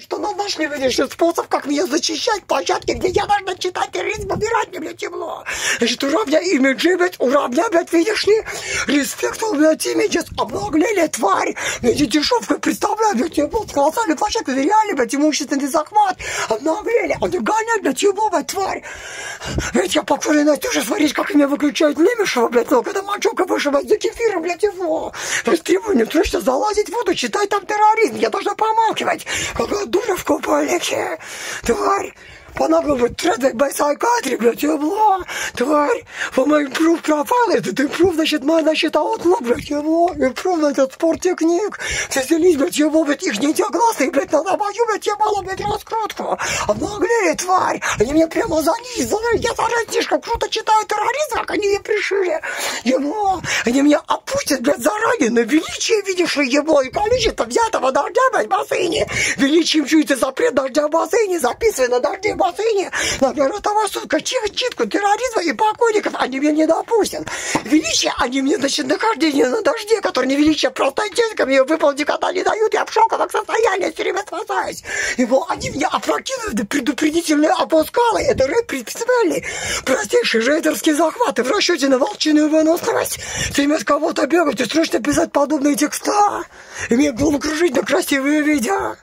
что нам нашли, видишь, способ, как меня зачищать площадки, где я должна читать терроризм, убирать мне, блядь, темно. Значит, уравня имиджи, блядь, уравня, блядь, видишь ли, респект, блядь, имиджес, обнаглели, тварь, эти дешевкой, представляю, блядь, его колоссальный площадку, реально, блядь, имущественный захват, обнаглели, они гонят, блядь, его, блядь, тварь. Ведь я покорена, ты же смотришь, как меня выключают Лемешева, блядь, ну, когда мальчонка вышла, блядь, за кефиром, блядь, его. То есть требование срочно залазить в воду, читать там терроризм, я должна помалкивать. Дура в купальнике, тварь. Понадобилось быть трезой байсайкатри, блядь, ебло, тварь. My improved profile, это improve, значит, my, значит, outlook, блядь, ебло, improve, значит, спорттехник. Все селись, блядь, ебло, блядь, их не глазы, блядь, надо мою, блядь, ебало, блядь, раскрутку. Обнаглели, тварь. Они мне прямо за низ, за я слишком круто читаю терроризм, как они мне пришили. Ебло. Они меня опустят, блядь, заранее на величие, видишь ли, ебло, и количество взятого дождя, блядь, в бассейне. Величием чуется запрет дождя в бассейне, записывай на дожде бассейне на того, что читку терроризма и покойников они меня не допустят. Величие они мне, значит, нахождение на дожде, которое не величие, просто детям ее выпал никогда не дают, я в шоковом состоянии все время спасаюсь. Его они меня опрокидывают, предупредительные опускалы, это рэп принципиальный, простейший рейдерский захват и в расчете на волчиную выносливость. Стремясь кого-то бегать и срочно писать подобные текста, имея головокружительно красивые видео.